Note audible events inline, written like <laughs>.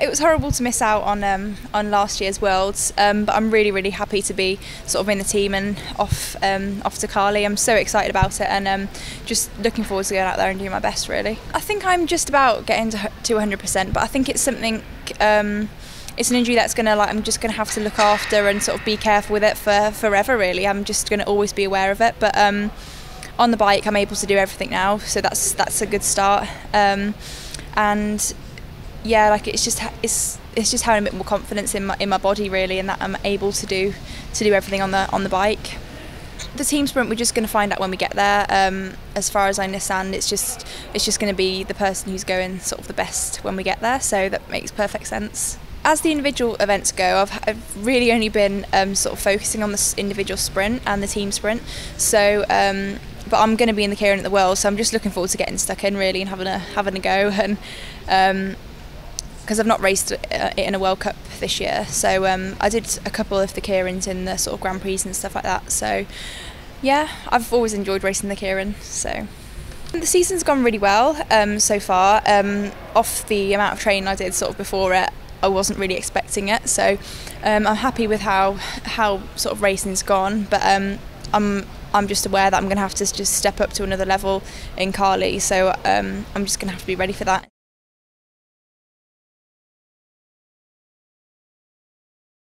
It was horrible to miss out on um, on last year's Worlds, um, but I'm really really happy to be sort of in the team and off um, off to Cali. I'm so excited about it and um, just looking forward to going out there and doing my best. Really, I think I'm just about getting to, to 100%, but I think it's something. Um, it's an injury that's gonna like I'm just gonna have to look after and sort of be careful with it for forever. Really, I'm just gonna always be aware of it, but. Um, on the bike, I'm able to do everything now, so that's that's a good start. and yeah, like it's just it's it's just having a bit more confidence in my in my body really, and that I'm able to do to do everything on the on the bike. The team sprint we're just going to find out when we get there. Um, as far as I understand, it's just it's just going to be the person who's going sort of the best when we get there. So that makes perfect sense. As the individual events go, I've, I've really only been um, sort of focusing on the individual sprint and the team sprint. So um, but I'm going to be in the Keirin at the World, so I'm just looking forward to getting stuck in really and having a having a go <laughs> and um, because I've not raced uh, it in a World Cup this year. So um, I did a couple of the Keirins in the sort of Grand Prix and stuff like that. So yeah, I've always enjoyed racing the Keirin. So the season's gone really well um, so far. Um, off the amount of training I did sort of before it, I wasn't really expecting it. So um, I'm happy with how how sort of racing's gone. But um, I'm I'm just aware that I'm going to have to just step up to another level in Cali. So um, I'm just going to have to be ready for that.